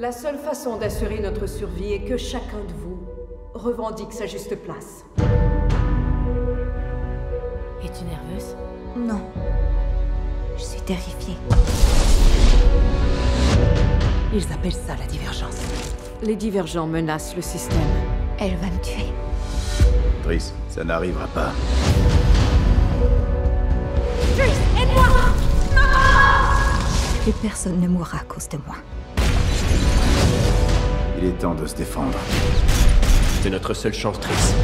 La seule façon d'assurer notre survie est que chacun de vous revendique sa juste place. Es-tu nerveuse? Non. Je suis terrifiée. Ils appellent ça la divergence. Les divergents menacent le système. Elle va me tuer. Triss, ça n'arrivera pas. Plus personne ne mourra à cause de moi. Il est temps de se défendre. C'est notre seule chance, Triss.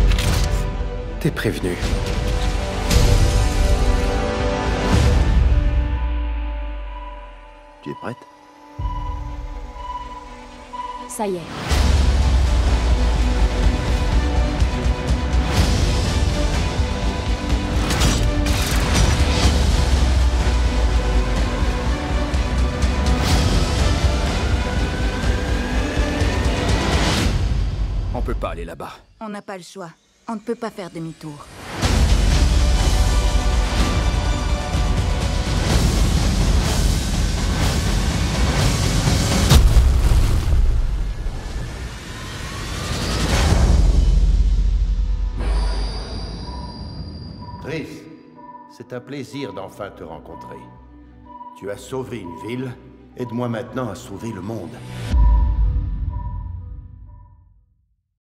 T'es prévenu. Tu es prête? Ça y est. peut pas aller là-bas. On n'a pas le choix. On ne peut pas faire demi-tour. Triss, c'est un plaisir d'enfin te rencontrer. Tu as sauvé une ville, aide-moi maintenant à sauver le monde.